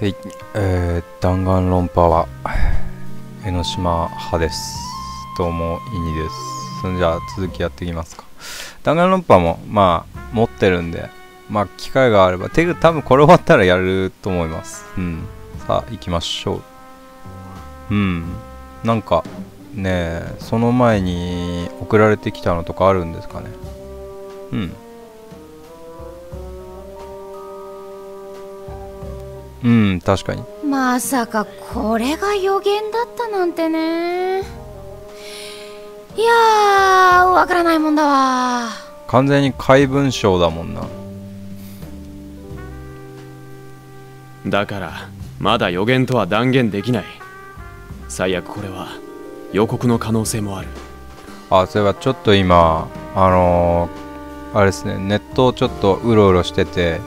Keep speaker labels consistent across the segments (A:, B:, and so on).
A: はい、えー、弾丸論破は江ノ島派です。どうも、イニです。それじゃあ続きやっていきますか。弾丸論破もまあ持ってるんで、まあ機会があれば、てか多分これ終わったらやると思います。うん。さあ行きましょう。うん。なんかね、その前に送られてきたのとかあるんですかね。うん。うん、確かに。
B: まさかこれが予言だったなんてね。いやーわからないもんだわ。
A: 完全に怪文章だもんな。
C: だからまだ予言とは断言できない。最悪これは予告の可能性もある。
A: あ、そういえばちょっと今、あのーあれですね、ネットをちょっとうろうろしてて、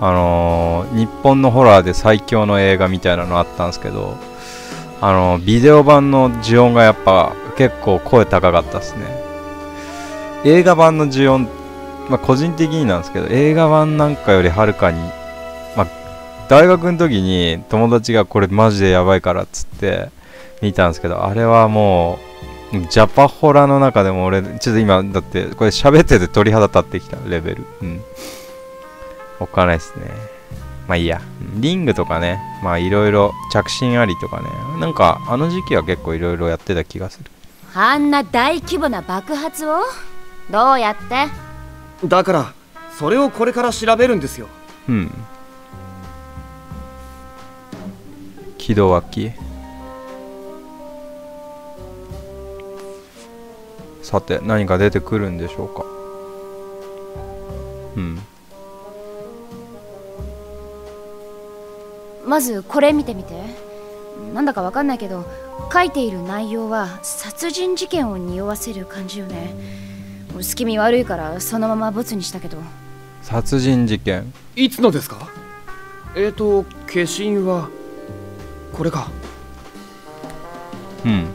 A: あのー日本のホラーで最強の映画みたいなのあったんですけど、あのービデオ版の呪音がやっぱ結構声高かったですね。映画版の呪音、まあ個人的になんですけど、映画版なんかよりはるかに、まあ大学の時に友達がこれマジでやばいからっつって見たんですけど、あれはもう、ジャパホラの中でも俺、ちょっと今、だって、これ喋ってて鳥肌立ってきたレベル。うん。おっかないですね。まあいいや。うんリングとかね、まあいろいろ着信ありとかね。なんか、あの時期は結構いろいろやってた気がする。
B: あんな大規模な爆発を？どうやって？
D: だからそれをこれから調べるんですよ
A: うん。木戸脇。さて、何か出てくるんでしょうか。うん。
B: まずこれ見てみて。なんだかわかんないけど書いている内容は殺人事件を匂わせる感じよね。隙味悪いからそのままボツにしたけど。
A: 殺人事件？
D: いつのですか？えーと化身はこれか。
A: うん。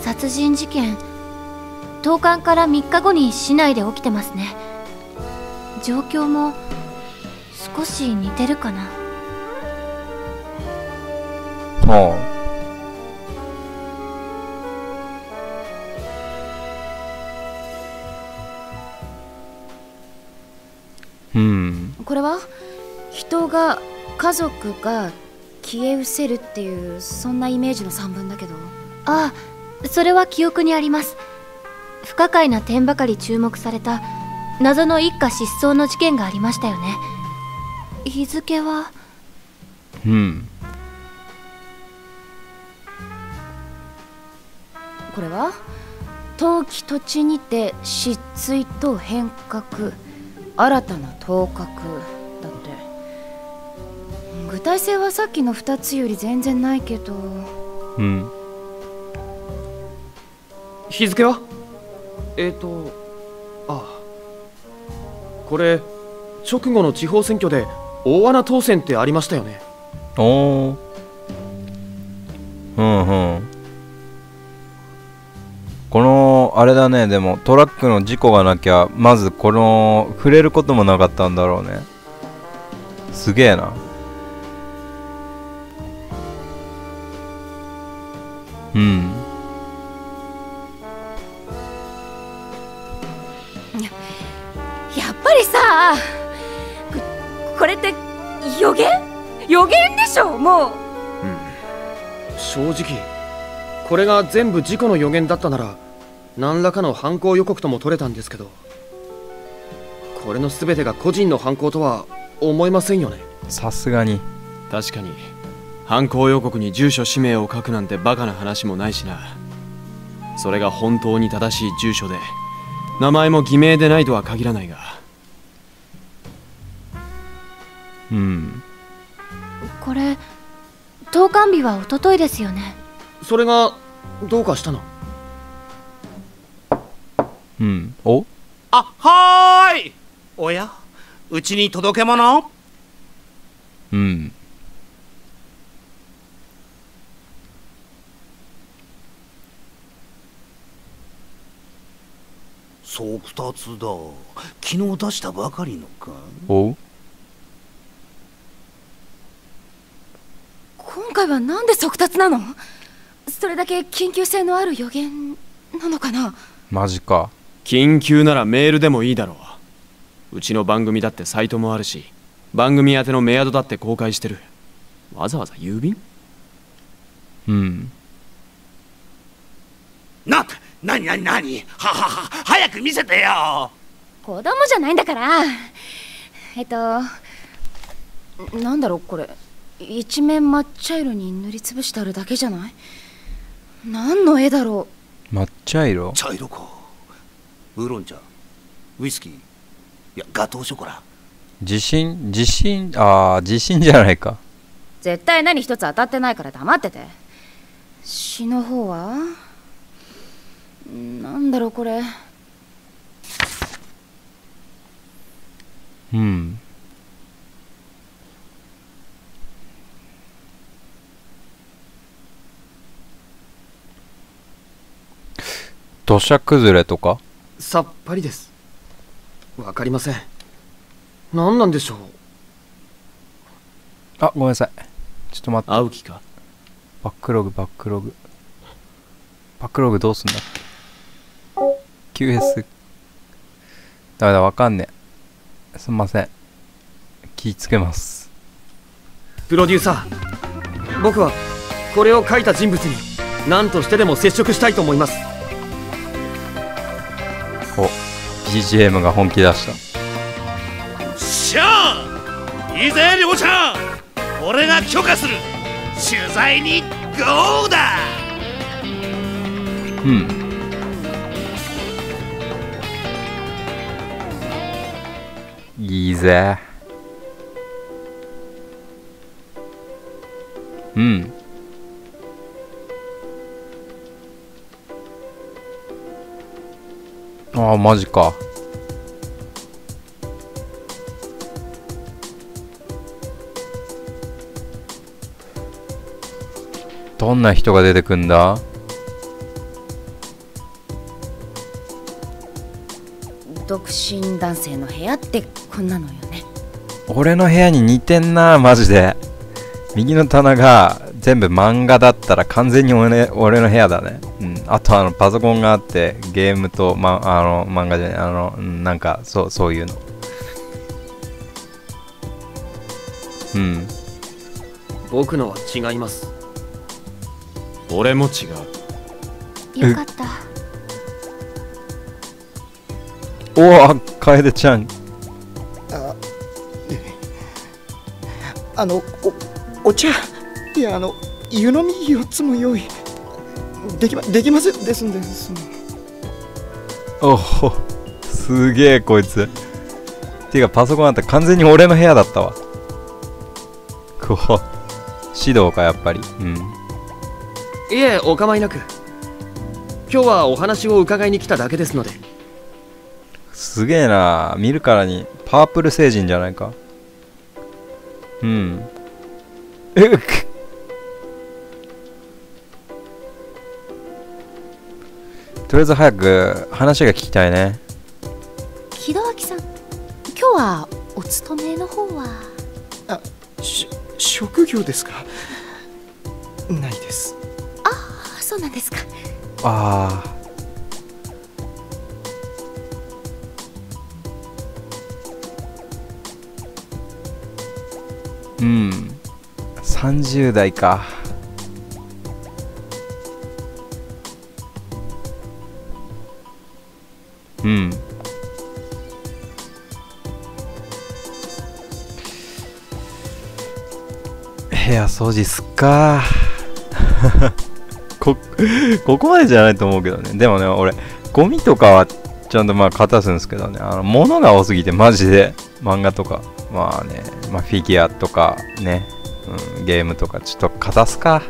E: 殺人事件投函から3日後に市内で起きてますね。状況も少し似てるかな
A: はあ。うん。
B: これは人が家族が消え失せるっていうそんなイメージの散文だけど
E: ああそれは記憶にあります不可解な点ばかり注目された謎の一家失踪の事件がありましたよね日付は？
A: うん。
B: これは？陶器土地にて失墜と変革。新たな頭角。だって。具体性はさっきの2つより全然ないけど。
A: うん。
D: 日付は？えーとあこれ直後の地方選挙で大穴当選ってありましたよね
A: おー。うんうん。この、あれだね、でもトラックの事故がなきゃ、まずこの、触れることもなかったんだろうね。すげえな。うん。
B: やっぱりされって予言？予言でしょ？もう。
D: 正直これが全部事故の予言だったなら何らかの犯行予告とも取れたんですけどこれの全てが個人の犯行とは思えませんよね。
A: さすがに。
C: 確かに。犯行予告に住所氏名を書くなんてバカな話もないしな。それが本当に正しい住所で名前も偽名でないとは限らないが
A: うん。
E: これ投函日は一昨日ですよね？
D: それがどうかしたの？
A: うん。お？
F: あはーい！おや？うちに届け物？
A: うん。
F: そう二つだ。昨日出したばかりのか
A: お？う
B: はなんで速達なの？それだけ緊急性のある予言なのかな？
A: マジか。
C: 緊急ならメールでもいいだろう。うちの番組だってサイトもあるし番組宛てのメアドだって公開してる。わざわざ郵便？
A: うん。
F: な、なになになに？ははは、早く見せてよ。
B: 子供じゃないんだから。えっとなんだろうこれ一面抹茶色に塗りつぶしてあるだけじゃない？何の絵だろ
A: 抹茶色？
F: 茶色か。ウーロン茶、ウイスキー、いや、ガトーショコラ。
A: 地震地震ああ地震じゃないか。
B: う絶対何一つ当たってないから黙ってて。詩の方は？なんだろうこれ。
A: うん土砂崩れとか？
D: さっぱりです。わかりません。何なんでしょう？
A: あごめんなさい。ちょっと待って。
C: 青木か？
A: バックログバックログ。バックログどうすんだ？QS ダメだわかんねえ。すんません。気ぃつけます。
D: プロデューサー僕はこれを書いた人物に何としてでも接触したいと思います
A: BGM が本気出した。
F: しゃあいいぜ、りょうちゃん俺が許可する。取材にゴーだ。
A: うん。いいぜ。うんああマジか。どんな人が出てくんだ？
B: 独身男性の部屋ってこんなのよね。
A: 俺の部屋に似てんなマジで。右の棚が全部漫画だったら完全に俺俺の部屋だねうん。あとあのパソコンがあってゲームと、ま、あの漫画じゃないあのうんなんかそうそういうの。うん。
D: 僕のは違います。
C: 俺も違う。
E: よかった。
A: おお楓ちゃん。
G: あのおお茶いやあの湯飲み4つも用意できまできませんですんです
A: おおすげえこいつ。ていうかパソコンあったら完全に俺の部屋だったわ。こう指導かやっぱり。うん。
D: いえお構いなく。今日はお話を伺いに来ただけですので。す
A: げえな。見るからにパープル星人じゃないか。うん。えっとりあえず早く話が聞きたいね。
E: 木戸脇さん今日はお勤めの方は？
G: し職業ですか？ないです。
E: あそうなんですか。
A: ああうん。30代かうん。部屋掃除すっか。こ ここまでじゃないと思うけどね。でもね俺ゴミとかはちゃんとまあ片すんですけどね。あの物が多すぎてマジで。漫画とか。まあね、まあ、フィギュアとかね、うん、ゲームとかちょっと片すか。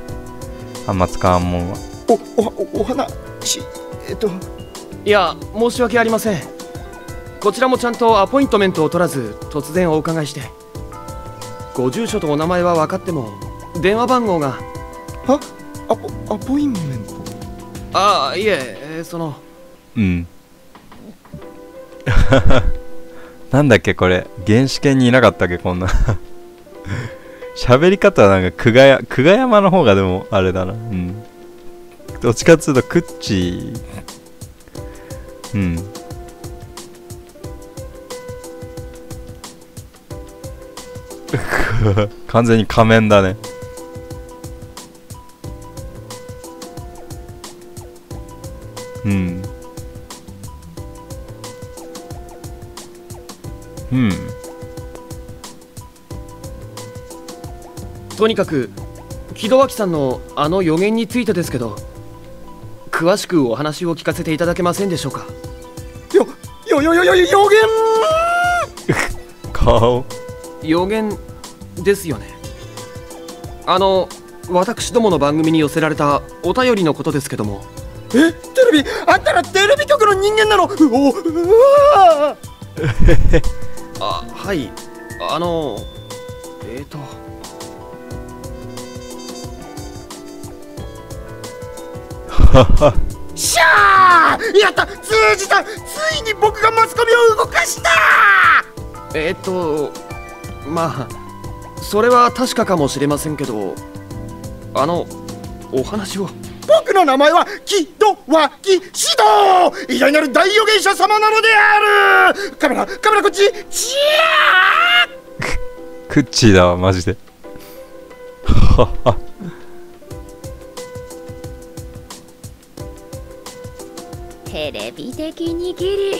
A: あんま使わんもんは。
G: おおお花。しえっと
D: いや申し訳ありません。こちらもちゃんとアポイントメントを取らず突然お伺いして。ご住所とお名前は分かっても電話番号が。
G: は？アポアポインメント？
D: ああいええーその。
A: うん。なんだっけこれ？原始圏にいなかったっけ？こんな。喋り方はなんか久我山久我山の方がでもあれだな。うん。どっちかっつうとクッチうん。完全に仮面だね。うん。うん。
D: とにかく木戸脇さんのあの予言についてですけど詳しくお話を聞かせていただけませんでしょうか？
G: よよよよよ予言
A: 顔
D: 予言ですよねあの私どもの番組に寄せられたお便りのことですけども
G: えテレビあんたらテレビ局の人間なのおうわ
D: あはいあのえーと
G: しゃー！やった！通じたついに僕がマスコミを動かした！
D: えーとまあそれは確かかもしれませんけどあのお話を。
G: 僕の名前は木戸脇シド偉大なる大預言者様なのである！カメラカメラこっち！チ
A: クッ！チーだわマジで
B: テレビ的にギリ。い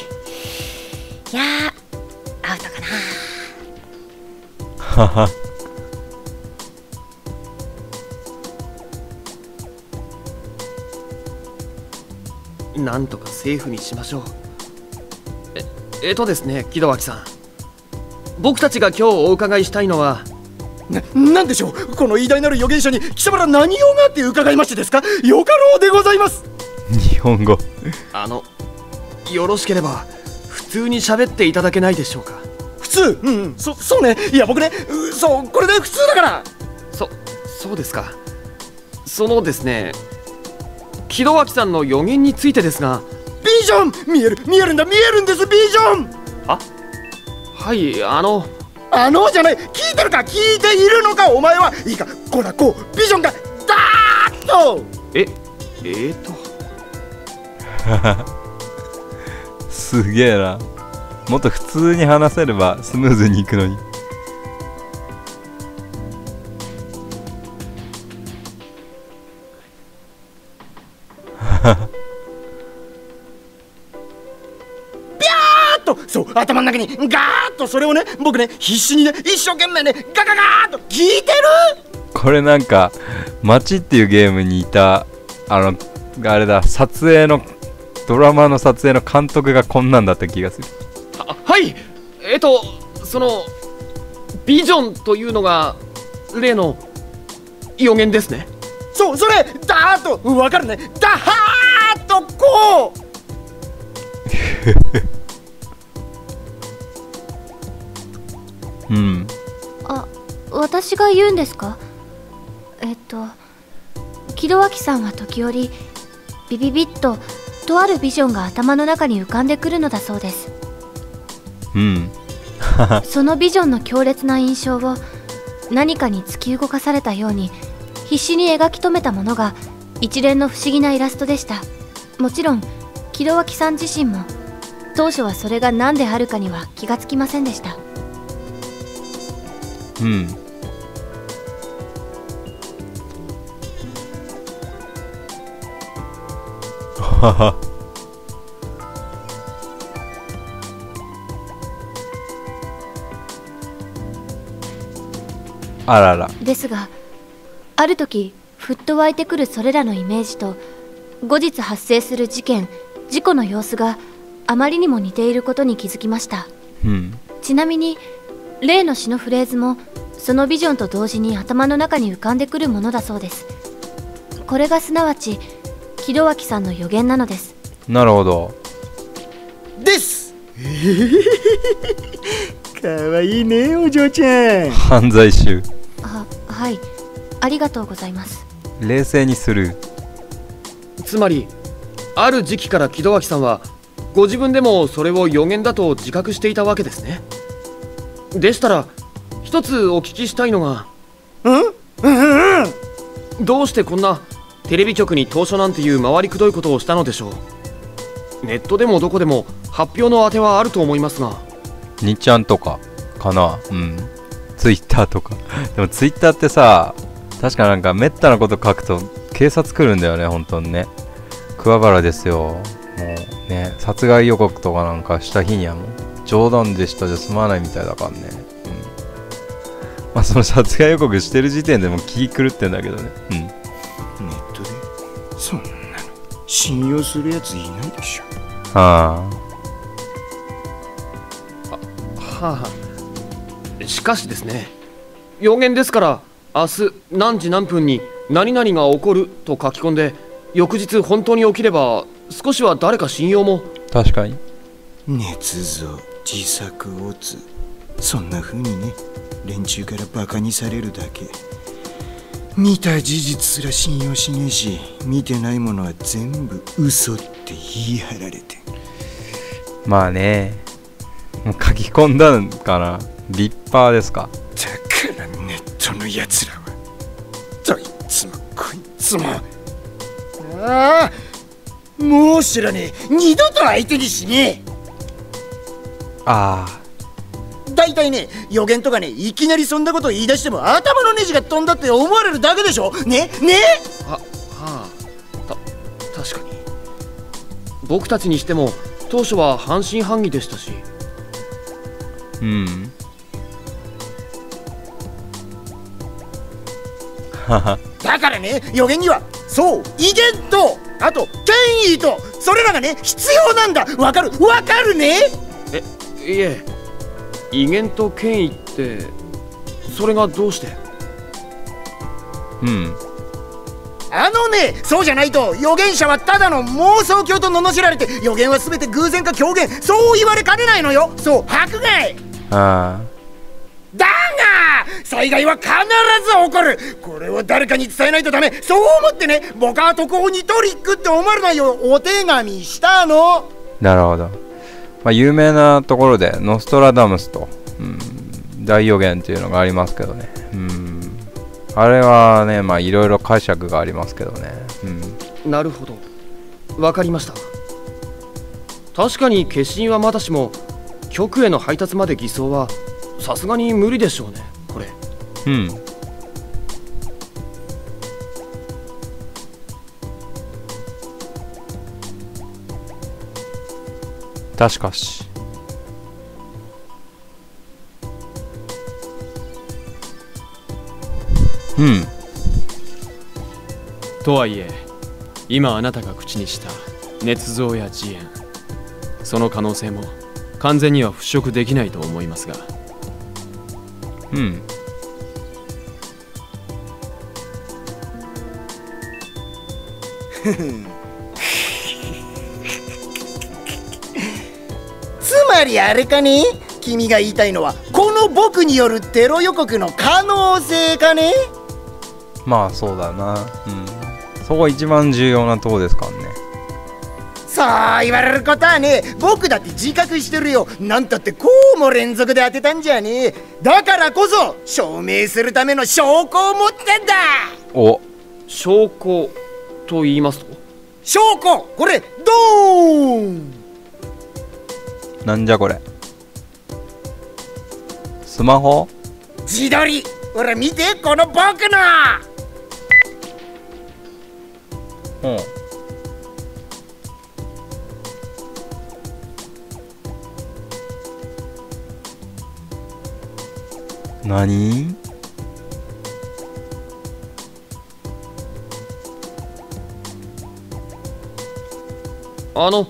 B: やーアウトかな。
A: はは。
D: なんとかセーフにしましょう。ええーとですね木戸脇さん。僕たちが今日お伺いしたいのは。
G: ーななんでしょう？この偉大なる預言者に貴様ら何用があって伺いましてですか？よかろうでございます。
A: 日本語。
D: あのよろしければ普通に喋っていただけないでしょうか？
G: 普通？うんうん。そそうね。いや僕ねうそうこれで普通だから。
D: そそうですか？そのですね木戸脇さんの予言についてですが。
G: ビジョン！見える見えるんだ見えるんですビジョン！
D: はいあの。
G: あのじゃない。聞いてるか？聞いているのか？お前はいいか？こらこう。ビジョンがダーッと！
D: ええーと
A: すげえな。もっと普通に話せればスムーズにいくのに。
G: そう頭の中にガーッとそれをね僕ね必死にね一生懸命ねガガガーッと聞いてる。
A: これなんか「街」っていうゲームにいたあのあれだ撮影のドラマの撮影の監督がこんなんだった気がする。
D: あはい。えっ、とそのビジョンというのが例の予言ですね。
G: そうそれダーッとうんわかるね。ダハーッとこう。
A: うん。
E: あ私が言うんですか？えっと木戸脇さんは時折ビビビッととあるビジョンが頭の中に浮かんでくるのだそうです。
A: うん。
E: そのビジョンの強烈な印象を何かに突き動かされたように必死に描き留めたものが一連の不思議なイラストでした。もちろん木戸脇さん自身も当初はそれが何であるかには気がつきませんでした。
A: うんは はあらら。
E: ですがある時ふっと湧いてくるそれらのイメージと後日発生する事件事故の様子があまりにも似ていることに気づきました。
A: うん。
E: ちなみに例の詩のフレーズもそのビジョンと同時に頭の中に浮かんでくるものだそうです。これがすなわち木戸脇さんの予言なのです。
A: なるほど。
G: です。かわいいねお嬢ちゃん。
A: 犯罪集。
E: あはい。ありがとうございます。
A: 冷静にする。
D: つまりある時期から木戸脇さんはご自分でもそれを予言だと自覚していたわけですね。でしたら一つお聞きしたいのが
G: うん？うん？うん？
D: どうしてこんなテレビ局に投書なんていう回りくどいことをしたのでしょう。ネットでもどこでも発表の当てはあると思いますが。
A: にちゃんとかかな？うん。ツイッターとか。でもツイッターってさ確かなんかめったなこと書くと警察来るんだよね本当にね。桑原ですよ。もうね殺害予告とかなんかした日にはもう冗談でしたじゃ済まないみたいだからね。うん。まあその殺害予告してる時点でも気狂ってんだけどね。うん。
G: そんなの信用するやついないでしょ。
A: は
D: はあ。しかしですね。予言ですから明日何時何分に何々が起こると書き込んで翌日本当に起きれば少しは誰か信用も。
A: あ確かに。
G: 捏造自作オツ。そんな風にね連中からバカにされるだけ見た事実すら信用しねえし見てないものは全部嘘って言い張られて。
A: まあね。もう書き込んだんかな。立派ですか。
G: だからネットのやつらは。どいつもこいつも。ああもう知らねえ。二度と相手にしね
A: ああ。
G: え大体ね予言とかねいきなりそんなこと言い出しても頭のネジが飛んだって思われるだけでしょ？ね？ね？
D: ははあ。た確かに。僕たちにしても当初は半信半疑でしたし。
A: うん。は は
G: だからね予言にはそう威厳とあと権威とそれらがね必要なんだ。わかる？わかるね？
D: えいえ威厳と権威ってそれがどうして？
A: うん。
G: あのねそうじゃないと預言者はただの妄想郷と罵られて予言は全て偶然か狂言そう言われかねないのよ。そう迫害。
A: あ
G: だが災害は必ず起こる。これを誰かに伝えないとダメ。そう思ってね僕は特報にトリックって思われないようお手紙したの。
A: あなるほど、まあ、有名なところでノストラダムスと、うん、大予言っていうのがありますけどね。うん。あれはねまあいろいろ解釈がありますけどね。うん。
D: なるほど。わかりました。確かに決心はまだしも局への配達まで偽装はさすがに無理でしょうねこれ。
A: うん確かし。うん。
C: とはいえ今あなたが口にした捏造や自演その可能性も完全には払拭できないと思いますが。
A: うん
G: つまりあれかね？君が言いたいのはこの僕によるテロ予告の可能性かね？
A: まあそうだな。うん。そこ一番重要なとこですからね。
G: そう言われることはね僕だって自覚してるよ。なんたってこうも連続で当てたんじゃね？えだからこそ証明するための証拠を持ってんだ！
A: お。
D: 証拠と言いますと？
G: 証拠！これドーン
A: なんじゃこれ。スマホ？
G: 自撮り。ほら見てこの僕の。
A: うん。何？
D: あの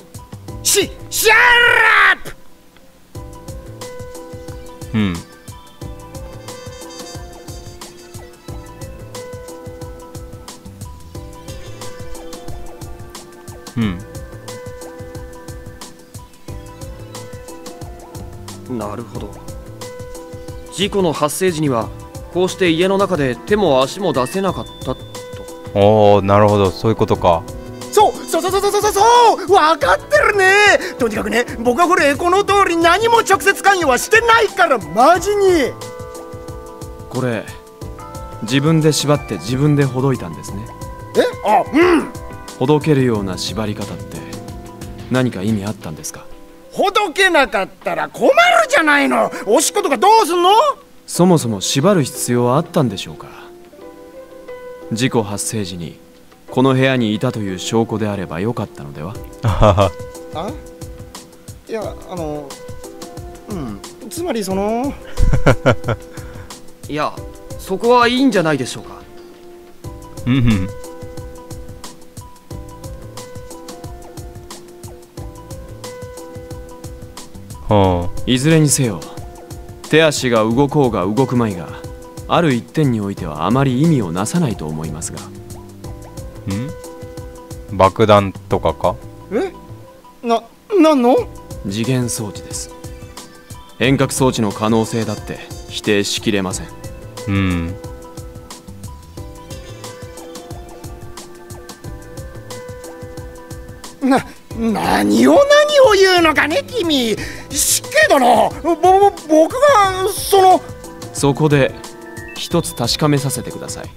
G: しシャーラップ
A: うん。うん。
D: なるほど。事故の発生時にはこうして家の中で手も足も出せなかったと。
A: おおなるほど。そういうことか
G: そうそうそうそうそうそうそう分かってるねとにかくね僕はこれこの通り何も直接関与はしてないからマジに
C: これ自分で縛って自分でほどいたんですね
G: えあうん
C: ほどけるような縛り方って何か意味あったんですか
G: ほどけなかったら困るじゃないのおしっことかどうすんの
C: そもそも縛る必要はあったんでしょうか事故発生時にこの部屋にいたという証拠であればよかったのでは？
G: あ？いやあのうん。つまりその
D: いやそこはいいんじゃないでしょうか。
A: うんはい
C: ずれにせよ手足が動こうが動くまいがある一点においてはあまり意味をなさないと思いますが
A: ん？爆弾とかか？
G: え？ななんの？
C: 次元装置です。遠隔装置の可能性だって否定しきれません。
A: うん。
G: な何を何を言うのかね君。失敬だなぼぼ僕がその。
C: そこで一つ確かめさせてください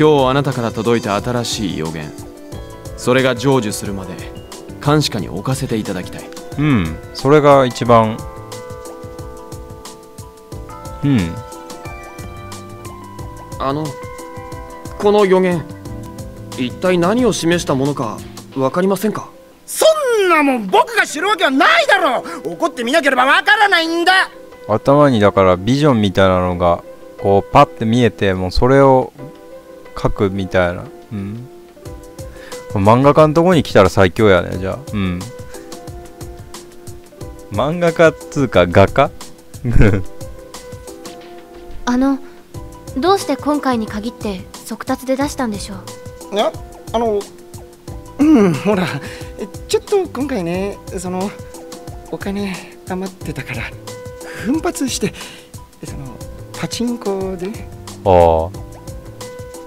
C: 今日あなたから届いた新しい予言。それが成就するまで監視下に置かせていただきたい。
A: うん。それが一番。うん。
D: あのこの予言一体何を示したものか分かりませんか？
G: そんなもん僕が知るわけはないだろう。怒ってみなければわからないんだ。
A: 頭にだからビジョンみたいなのがこうパッて見えてもうそれを書くみたいな。うん。漫画家のとこに来たら最強やねじゃあ。うん。漫画家っつうか画家？
E: あのどうして今回に限って速達で出したんでしょう？
G: いやあのうんほらちょっと今回ねそのお金余ってたから奮発してそのパチンコで
A: ああ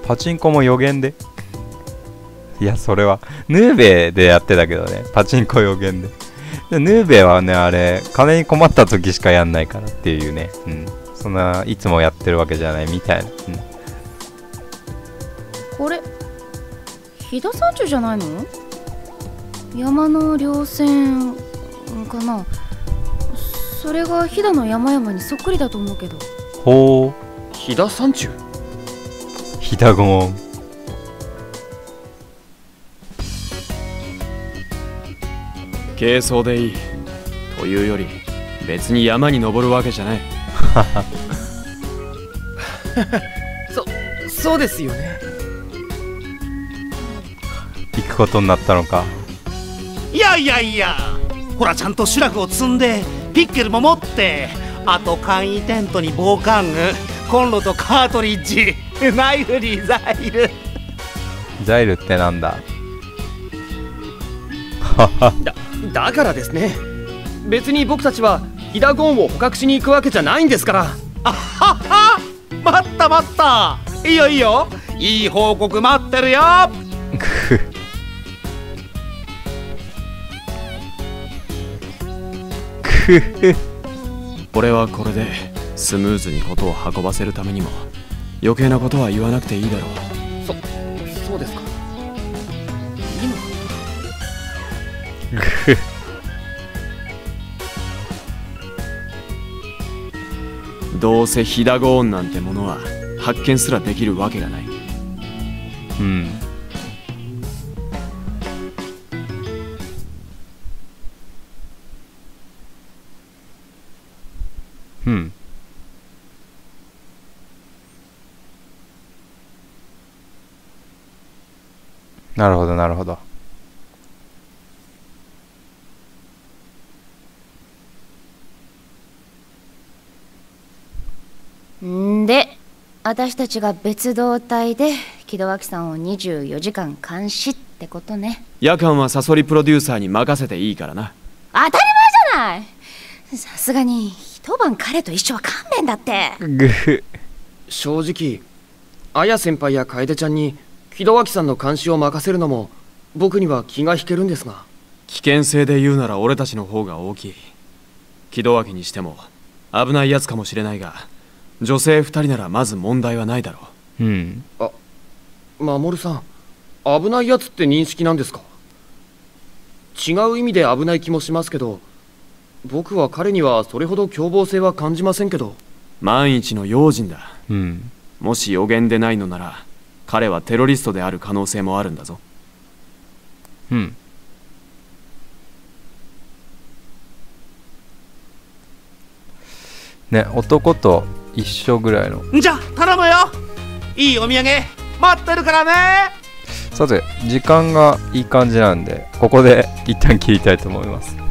A: パチンコも予言で？いやそれは。ヌーベでやってたけどね。パチンコ予言で。でヌーベはねあれ金に困った時しかやんないからっていうね。うん。そんないつもやってるわけじゃないみたいな、うん、
B: これ飛騨山中じゃないの？山の稜線かな。それが飛騨の山々にそっくりだと思うけど。
A: ほ
D: 飛騨山中？
A: うひだごも。ん
C: 軽装でいい。というより別に山に登るわけじゃない。
D: そそうですよね。
A: 行くことになったのか。
F: いやいやいや。ほらちゃんとシュラフを積んでピッケルも持ってあと簡易テントに防寒具コンロとカートリッジ ナイフにザイル。
A: ザイルってなんだ？
D: だだからですね。別に僕たちはヒダゴンを捕獲しに行くわけじゃないんですから。
F: あはは待った待った。いいよいいよいい報告待ってるよ。
C: 俺はこれでスムーズにことを運ばせるためにも余計なことは言わなくていいだろう。
D: そそうですか。
C: どうせヒダゴーンなんてものは発見すらできるわけがない。
A: うん。うんなるほどなるほど。
B: んで私たちが別動隊で木戸脇さんを24時間監視ってことね。
C: 夜間はサソリプロデューサーに任せていいからな。
B: 当たり前じゃない。さすがに一晩彼と一緒は勘弁だって。
D: 正直綾先輩や楓ちゃんに木戸脇さんの監視を任せるのも僕には気が引けるんですが。
C: 危険性で言うなら俺たちの方が大きい。木戸脇にしても危ないやつかもしれないが女性2人ならまず問題はないだろう。
A: うん。
D: 守さん危ないやつって認識なんですか？違う意味で危ない気もしますけど僕は彼にはそれほど凶暴性は感じませんけど。
C: 万一の用心だ。
A: うん。
C: もし予言でないのなら彼はテロリストである可能性もあるんだぞ。
A: うん。ね男と一緒ぐらいの。
F: じゃ頼むよ。いいお土産待ってるからね。
A: さて時間がいい感じなんでここで一旦切りたいと思います